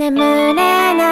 眠れない